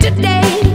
today.